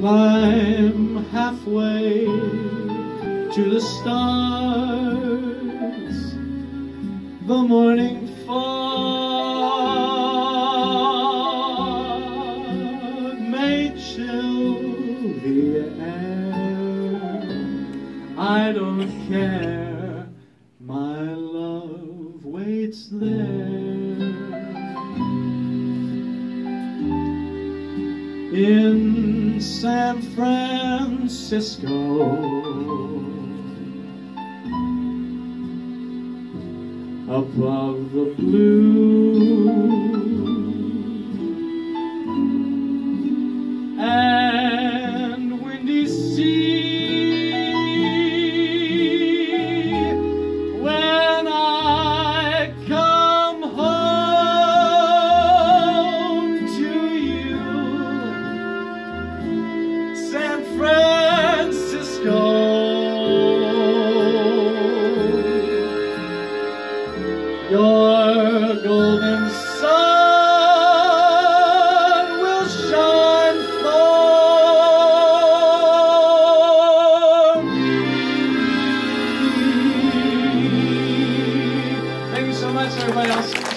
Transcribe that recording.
climb halfway to the stars. The morning fog may chill the air. I don't care, my love waits there. In San Francisco. Above the blue Your golden sun will shine for me. Thank you so much, everybody else.